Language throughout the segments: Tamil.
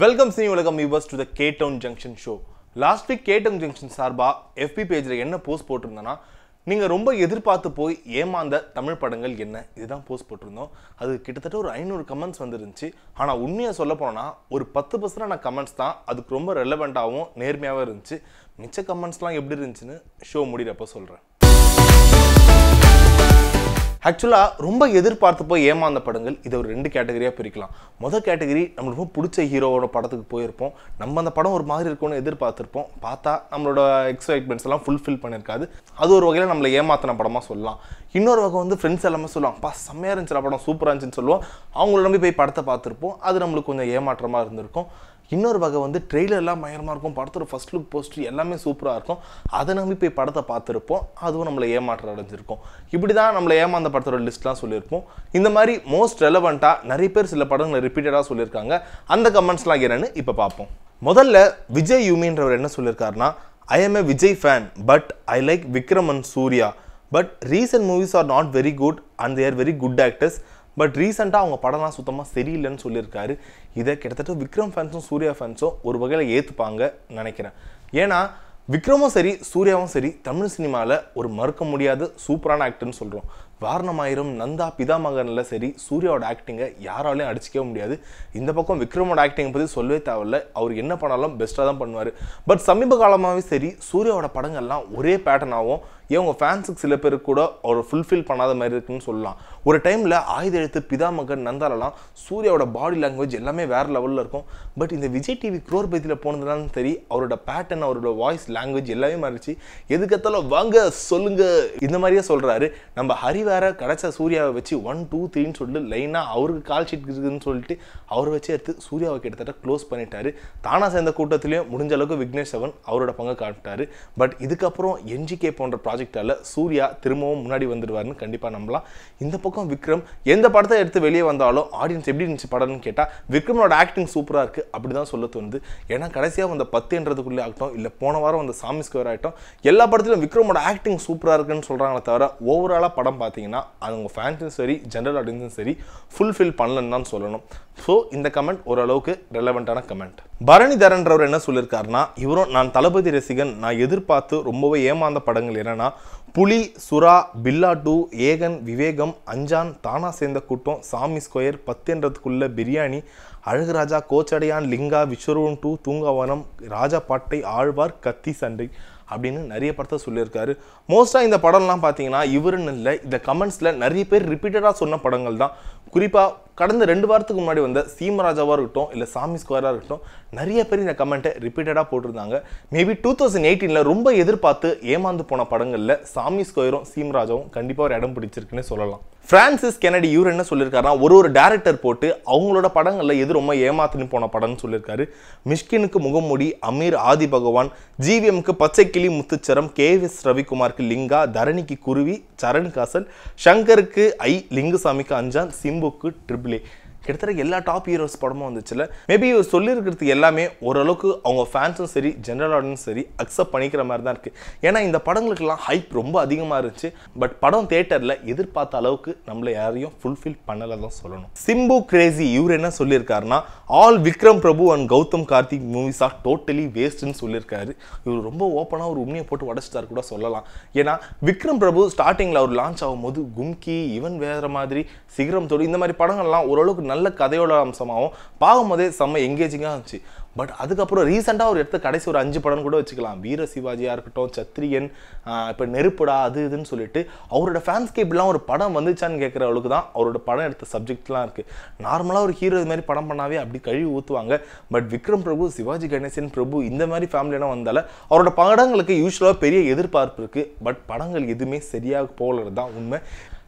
வெல்கம் சினி உலகம் yours to the K town junction show last week K town junction சார்பாக எஃபி பேஜில் என்ன போஸ்ட் போட்டிருந்தேன்னா நீங்கள் ரொம்ப எதிர்பார்த்து போய் ஏமாந்த தமிழ் படங்கள் என்ன? இதுதான் போஸ்ட் போட்டிருந்தோம். அது கிட்டத்தட்ட ஒரு ஐநூறு கமெண்ட்ஸ் வந்துருந்துச்சு. ஆனால் உண்மையாக சொல்ல போனோன்னா ஒரு பத்து பர்சன்டான கமெண்ட்ஸ் தான் அதுக்கு ரொம்ப ரெலவெண்ட்டாகவும் நேர்மையாகவும் இருந்துச்சு. மிச்ச கமெண்ட்ஸ்லாம் எப்படி இருந்துச்சுன்னு ஷோ முடிகிறப்ப சொல்கிறேன் ஆக்சுவலாக ரொம்ப எதிர்பார்த்து போய் ஏமாந்த படங்கள் இதை ஒரு ரெண்டு கேட்டகரியாக பிரிக்கலாம். மொதல் கேட்டகரி நம்மளுக்கு ரொம்ப பிடிச்ச ஹீரோவோட படத்துக்கு போயிருப்போம். நம்ம அந்த படம் ஒரு மாதிரி இருக்கும்னு எதிர்பார்த்துருப்போம். பார்த்தா நம்மளோட எக்ஸைட்மெண்ட்ஸ் எல்லாம் ஃபுல்ஃபில் பண்ணியிருக்காது. அது ஒரு வகையில் நம்மளை ஏமாத்தின படமாக சொல்லலாம். இன்னொரு வகை வந்து ஃப்ரெண்ட்ஸ் எல்லாமே சொல்லுவாங்க பா செம்மையாக இருந்துச்சு படம் சூப்பராக இருந்துச்சுன்னு சொல்லுவோம். அவங்கள நம்பி போய் படத்தை பார்த்துருப்போம். அது நம்மளுக்கு கொஞ்சம் ஏமாற்றமாக இருந்திருக்கும். இன்னொரு வகை வந்து ட்ரெய்லர்லாம் பயங்கரமாக இருக்கும். படத்தோட ஃபர்ஸ்ட் லுக் போஸ்டர் எல்லாமே சூப்பராக இருக்கும். அதை நம்பி போய் படத்தை பார்த்துருப்போம். அதுவும் நம்மளை ஏமாற்றம் அடைஞ்சிருக்கும். இப்படி தான் நம்மளை ஏமாந்த படத்தோட லிஸ்ட்லாம் சொல்லியிருப்போம். இந்த மாதிரி மோஸ்ட் ரெலவெண்ட்டாக நிறைய பேர் சில படங்களை ரிப்பீட்டடாக சொல்லியிருக்காங்க. அந்த கமெண்ட்ஸ்லாம் என்னென்னு இப்போ பார்ப்போம். முதல்ல விஜய் யூமின்றவர் என்ன சொல்லியிருக்காருன்னா I am a Vijay fan but I like Vikram and Suriya. But recent movies are not very good and they're very good actors but ரீசெண்டாக அவங்க படம்லாம் சுத்தமாக சரியில்லைன்னு சொல்லியிருக்காரு. இதை கிட்டத்தட்ட விக்ரம் ஃபேன்ஸும் சூர்யா ஃபேன்ஸும் ஒரு வகையில் ஏற்றுப்பாங்க நினைக்கிறேன். ஏன்னா விக்ரமும் சரி சூர்யாவும் சரி தமிழ் சினிமாவில் ஒரு மறுக்க முடியாத சூப்பரான ஆக்டர்னு சொல்கிறோம் வாரணமாயிரம் நந்தா பிதாமகனில் சரி சூர்யாவோட ஆக்டிங்கை யாராலையும் அடிச்சிக்கவே முடியாது. இந்த பக்கம் விக்ரமோட ஆக்டிங்கை பற்றி சொல்லவே தேவையில்ல. அவர் என்ன பண்ணாலும் பெஸ்ட்டாக தான் பண்ணுவார். பட் சமீப காலமாகவே சரி சூர்யாவோட படங்கள்லாம் ஒரே பேட்டர்னாகவும் இவங்க ஃபேன்ஸுக்கு சில பேருக்கு கூட ஒரு ஃபுல்ஃபில் பண்ணாத மாதிரி இருக்குன்னு சொல்லலாம். ஒரு டைமில் ஆயுத எழுத்து பிதாமகன் நந்தாலலாம் சூர்யாவோட பாடி லாங்குவேஜ் எல்லாமே வேறு லெவலில் இருக்கும். பட் இந்த விஜய் டிவி குரோர் பதியில் போனதுனாலும் சரி அவரோட பேட்டர்ன் அவரோட வாய்ஸ் லாங்குவேஜ் எல்லாமே மாறிச்சு எதுக்கத்தாலும் வாங்க சொல்லுங்க இந்த மாதிரியே சொல்கிறாரு நம்ம ஹரி வேற கிடைச்ச சூர்யாவை வச்சு ஒன் டூ த்ரீன்னு சொல்லிட்டு லைனாக அவருக்கு கால் ஷீட் இருக்குதுன்னு சொல்லிட்டு அவரை வச்சு எடுத்து சூர்யாவை கிட்டத்தட்ட க்ளோஸ் பண்ணிட்டாரு. தானா சேர்ந்த கூட்டத்திலையும் முடிஞ்ச அளவுக்கு விக்னேஷ் சவன் அவரோட பங்கை காட்டிட்டாரு. பட் இதுக்கப்புறம் என்ஜிகே போன்ற ப்ராஜெக்ட் ப்ராஜெக்டால் சூர்யா திரும்பவும் முன்னாடி வந்துடுவார்னு கண்டிப்பாக நம்பலாம். இந்த பக்கம் விக்ரம் எந்த படத்தை எடுத்து வெளியே வந்தாலும் ஆடியன்ஸ் எப்படி இருந்துச்சு படம்னு கேட்டால் விக்ரமோட ஆக்டிங் சூப்பராக இருக்குது அப்படி தான் சொல்ல தோணுது. ஏன்னா கடைசியாக வந்த பத்துன்றதுக்குள்ளே ஆகட்டும் இல்லை போன வாரம் வந்த சாமி ஸ்கொயர் ஆகட்டும் எல்லா படத்திலும் விக்ரமோட ஆக்டிங் சூப்பராக இருக்குன்னு சொல்கிறாங்களே தவிர ஓவராலாக படம் பார்த்தீங்கன்னா அது உங்கள் ஃபேன்ஸும் சரி ஜென்ரல் ஆடியன்ஸும் சரி ஃபுல்ஃபில் பண்ணலன்னு தான் சொல்லணும். ஸோ இந்த கமெண்ட் ஓரளவுக்கு ரெலவெண்ட்டான கமெண்ட் பரணிதரன்றவர் என்ன சொல்லியிருக்காருன்னா இவரும் நான் தளபதி ரசிகன் நான் எதிர்பார்த்து ரொம்பவே ஏமாந்த படங்கள் என்னன்னா புலி சுறா பில்லா டூ ஏகன் விவேகம் அஞ்சான் தானா சேர்ந்த கூட்டம் சாமி ஸ்கொயர் பத்துன்றதுக்குள்ள பிரியாணி அழகுராஜா கோச்சடையான் லிங்கா விஸ்வரூன் டூ தூங்காவனம் ராஜா பாட்டை ஆழ்வார் கத்தி சண்டை அப்படின்னு நிறைய படத்தை சொல்லியிருக்காரு. மோஸ்ட்டாக இந்த படம்லாம் பார்த்தீங்கன்னா இவருன்னு இல்லை. இந்த கமெண்ட்ஸில் நிறைய பேர் ரிப்பீட்டடாக சொன்ன படங்கள் தான் குறிப்பாக கடந்த ரெண்டு வாரத்துக்கு முன்னாடி வந்த சீமராஜாவாக இருக்கட்டும் இல்லை சாமி ஸ்கொயராக இருக்கட்டும் நிறைய பேர் இந்த கமெண்ட்டை ரிப்பீட்டடாக போட்டிருந்தாங்க. மேபி டூ தௌசண்ட் எயிட்டீனில் ரொம்ப எதிர்பார்த்து ஏமாந்து போன படங்களில் சாமி ஸ்கொயரும் சீமராஜாவும் கண்டிப்பாக ஒரு இடம் பிடிச்சிருக்குன்னு சொல்லலாம். ஃப்ரான்சிஸ் கெனடி இவர் என்ன சொல்லியிருக்காருன்னா ஒரு ஒரு டேரக்டர் போட்டு அவங்களோட படங்களில் எது ரொம்ப ஏமாத்துன்னு போன படம்னு சொல்லியிருக்காரு மிஷ்கினுக்கு முகமூடி அமீர் ஆதி பகவான் ஜிவிஎம்க்கு பச்சை கிளி முத்துச்சரம் கே எஸ் ரவிக்குமாருக்கு லிங்கா தரணிக்கு குருவி சரண் காசல் சங்கருக்கு ஐ லிங்குசாமிக்கு அஞ்சான் சிம்புக்கு ட்ரிபிள் ஏ கிட்டத்தட்ட எல்லா டாப் ஹீரோஸ் படமும் வந்துச்சுல மேபி இவர் சொல்லியிருக்கிறது எல்லாமே ஓரளவுக்கு அவங்க ஃபேன்ஸும் சரி ஜென்ரல் ஆடியன்ஸும் சரி அக்செப்ட் பண்ணிக்கிற மாதிரி தான் இருக்குது ஏன்னா இந்த படங்களுக்கெல்லாம் ஹைப் ரொம்ப அதிகமாக இருந்துச்சு. பட் படம் தேட்டரில் எதிர்பார்த்த அளவுக்கு நம்மளை யாரையும் ஃபுல்ஃபில் பண்ணலை தான் சொல்லணும். சிம்பு கிரேசி இவர் என்ன சொல்லியிருக்காருன்னா all Vikram Prabhu and Gautham Karthik movies are totally வேஸ்ட்னு சொல்லியிருக்காரு இவர் ரொம்ப ஓப்பனாக ஒரு உண்மையை போட்டு உடச்சிட்டார் கூட சொல்லலாம். ஏன்னா விக்ரம் பிரபு ஸ்டார்டிங்கில் அவர் லான்ச் ஆகும்போது கும்கி இவன் வேற மாதிரி சிகரம் தோடு இந்த மாதிரி படங்கள்லாம் ஓரளவுக்கு நல்ல நல்ல கதையோட அம்சமாகவும் பார்க்கும்போதே செம்ம எங்கேஜிங்காக இருந்துச்சு. பட் அதுக்கப்புறம் ரீசெண்டாக ஒரு எடுத்த கடைசி ஒரு அஞ்சு படம் கூட வச்சுக்கலாம். வீர சிவாஜியாக இருக்கட்டும் சத்திரியன் இப்போ நெருப்புடா அது இதுன்னு சொல்லிட்டு அவரோட ஃபேன்ஸ்கேப்லாம் ஒரு படம் வந்துச்சான்னு கேட்குற அளவுக்கு தான் அவரோட படம் எடுத்த சப்ஜெக்ட்லாம் இருக்குது நார்மலாக ஒரு ஹீரோ இது மாதிரி படம் பண்ணாவே அப்படி கழுவி ஊற்றுவாங்க பட் விக்ரம் பிரபு சிவாஜி கணேசன் பிரபு இந்த மாதிரி ஃபேமிலியெல்லாம் வந்தால அவரோட படங்களுக்கு யூஸ்வலாக பெரிய எதிர்பார்ப்பு இருக்குது பட் படங்கள் எதுவுமே சரியாக போகிறது தான் உண்மை.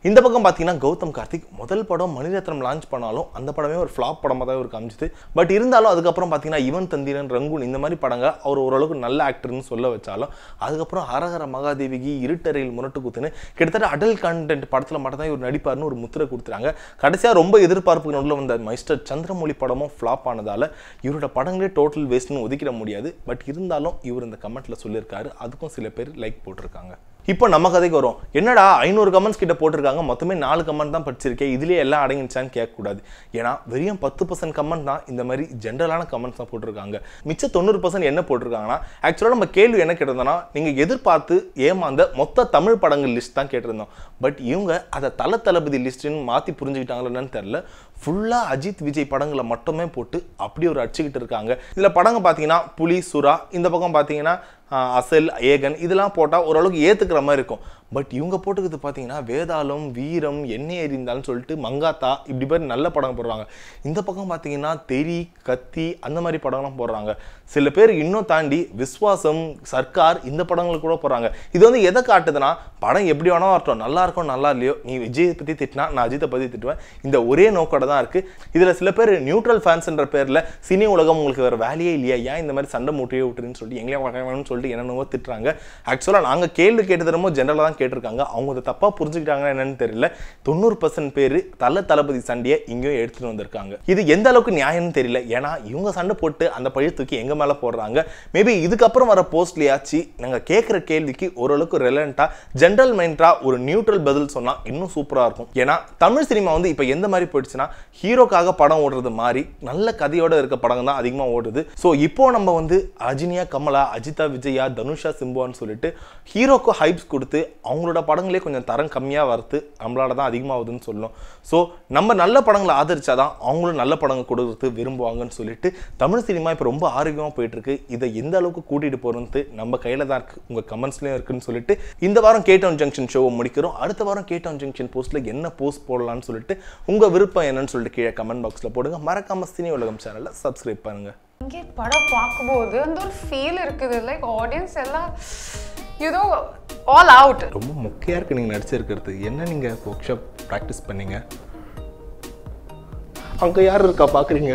இந்த பக்கம் பார்த்தீங்கன்னா கௌதம் கார்த்திக் முதல் படம் மணிரத்னம் லான்ச் பண்ணாலும் அந்த படமே ஒரு ஃப்ளாப் படமாக தான் இவருக்கு காமிச்சிது. பட் இருந்தாலும் அதுக்கப்புறம் பார்த்தீங்கன்னா இவன் தந்திரன் ரங்கூன் இந்த மாதிரி படங்கள் அவர் ஓரளவுக்கு நல்ல ஆக்டர்னு சொல்ல வச்சாலும் அதுக்கப்புறம் ஹரஹர மகாதேவிக்கு இருட்டறையில் முரட்டு குத்துன்னு கிட்டத்தட்ட அடல் கண்டென்ட் படத்தில் மட்டும் தான் இவர் நடிப்பார்னு ஒரு முத்திரை கொடுத்துறாங்க கடைசியாக ரொம்ப எதிர்பார்ப்புக்கு நடுவில் வந்த மைஸ்டர் சந்திரமொழி படமும் ஃப்ளாப் ஆனதால் இவரோட படங்களே டோட்டல் வேஸ்ட்னு ஒதுக்கிட முடியாது. பட் இருந்தாலும் இவர் இந்த கமெண்ட்டில் சொல்லியிருக்காரு. அதுக்கும் சில பேர் லைக் போட்டிருக்காங்க. இப்போ நம்ம கதைக்கு வரும். என்னடா ஐநூறு கமெண்ட்ஸ் கிட்ட போட்டிருக்காங்க? மொத்தமே நாலு கமெண்ட் தான் படிச்சிருக்கேன். இதுலயே எல்லாம் அடங்கிச்சான்னு கேட்கக்கூடாது. ஏன்னா வெறும் பத்து பர்சன்ட் கமெண்ட் தான் இந்த மாதிரி ஜென்ரலான கமெண்ட்ஸ் தான் போட்டிருக்காங்க. மிச்ச தொண்ணூறு பர்சன்ட் என்ன போட்டிருக்காங்கன்னா ஆக்சுவலாக நம்ம கேள்வி என்ன கேட்டிருந்தோம்னா நீங்கள் எதிர்பார்த்து ஏமாந்த மொத்த தமிழ் படங்கள் லிஸ்ட் தான் கேட்டிருந்தோம். பட் இவங்க அதை தல தளபதி லிஸ்ட்டுன்னு மாற்றி புரிஞ்சுக்கிட்டாங்களோ என்னன்னு தெரில ஃபுல்லாக அஜித் விஜய் படங்களை மட்டுமே போட்டு அப்படி ஒரு அடிச்சுக்கிட்டு இருக்காங்க. இதில் படங்க பார்த்தீங்கன்னா புலி சுறா இந்த பக்கம் பார்த்தீங்கன்னா அசல் ஏகன் இதெல்லாம் போட்டால் ஓரளவுக்கு ஏற்றுக்கிற மாதிரி இருக்கும். பட் இவங்க போட்டுக்கிறது பார்த்தீங்கன்னா வேதாளம் வீரம் எண்ணெய் எறிந்தாலும் சொல்லிட்டு மங்காத்தா இப்படி மாதிரி நல்ல படம் போடுறாங்க. இந்த பக்கம் பார்த்தீங்கன்னா தெரி கத்தி அந்த மாதிரி படம்லாம் போடுறாங்க. சில பேர் இன்னும் தாண்டி விஸ்வாசம் சர்க்கார் இந்த படங்கள் கூட போடுறாங்க. இது வந்து எதை காட்டுதுன்னா படம் எப்படி வேணாலும் வரட்டும். நல்லா இருக்கும் நல்லா இல்லையோ நீ விஜயை பற்றி திட்டினா நான் அஜித்தை பற்றி திட்டுவேன். இந்த ஒரே நோக்கோட தான் இருக்குது இதில் சில பேர் நியூட்ரல் ஃபேன்ஸ்ன்ற பேரில் சினி உலகம் உங்களுக்கு வேறு வேலையே இல்லையா? ஏன் இந்த மாதிரி சண்டை மூட்டையே விட்டுருன்னு சொல்லி எங்களையும் வேணும்னு சொல்லிட்டு என்னென்னவோ திட்டுறாங்க. ஆக்சுவலாக நாங்கள் கேள்வி கேட்டு தரமோ ஜென்ரலாக தான் கேட்டிருக்காங்க. அவங்க அதை தப்பாக புரிஞ்சுக்கிட்டாங்கன்னா என்னன்னு தெரியல. தொண்ணூறு பர்சன்ட் பேர் தல தளபதி சண்டையை இங்கேயும் எடுத்துகிட்டு வந்திருக்காங்க. இது எந்த அளவுக்கு நியாயம்னு தெரியல. ஏன்னா இவங்க சண்டை போட்டு அந்த பழி தூக்கி எங்க மேல போடுறாங்க. மேபி இதுக்கப்புறம் வர போஸ்ட்லயாச்சு நாங்க கேட்குற கேள்விக்கு ஓரளவுக்கு ரெலவெண்ட்டாக ஜென்ரல் மைண்டா ஒரு நியூட்ரல் பதில் சொன்னா இன்னும் சூப்பரா இருக்கும். ஏன்னா தமிழ் சினிமா வந்து இப்போ எந்த மாதிரி போயிடுச்சுன்னா ஹீரோக்காக படம் ஓடுறது மாதிரி நல்ல கதையோட இருக்க படம் தான் அதிகமா ஓடுது. ஸோ இப்போ நம்ம வந்து அஜினியா கமலா அஜிதா விஜயா தனுஷா சிம்புவான்னு சொல்லிட்டு ஹீரோக்கு ஹைப்ஸ் கொடுத்து அவங்களோட படங்களே கொஞ்சம் தரம் கம்மியாக வரது. நம்மளால தான் அதிகமாகுதுன்னு சொல்லணும். ஸோ நம்ம நல்ல படங்களை ஆதரிச்சா தான் அவங்களும் நல்ல படங்கள் கொடுக்கறது விரும்புவாங்கன்னு சொல்லிட்டு தமிழ் சினிமா இப்போ ரொம்ப ஆரோக்கியமாக போயிட்டுருக்கு. இதை எந்த அளவுக்கு கூட்டிகிட்டு போகிறது நம்ம கையில் தான் இருக்கு. உங்கள் கமெண்ட்ஸ்லேயும் இருக்குன்னு சொல்லிட்டு இந்த வாரம் கேட்டவுன் ஜங்ஷன் ஷோவை முடிக்கிறோம். அடுத்த வாரம் கேட்டவுன் ஜங்ஷன் போஸ்ட்டில் என்ன போஸ்ட் போடலான்னு சொல்லிட்டு உங்கள் விருப்பம் என்னன்னு சொல்லிட்டு கீழே கமெண்ட் பாக்ஸில் போடுங்க. மறக்காம சினி உலகம் சேனலில் சப்ஸ்கிரைப் பண்ணுங்கள் இங்கே படம் பார்க்கும்போது அந்த ஒரு ஃபீல் இருக்குது. லைக் ஆடியன்ஸ் எல்லாம் யூனோ ஆல் அவுட் ரொம்ப மொக்கையாக இருக்கு நீங்கள் நடிச்சிருக்கிறது. என்ன நீங்கள் ஒர்க் ஷாப் ப்ராக்டிஸ் பண்ணீங்க? அங்கே யார் இருக்கா பார்க்குறீங்க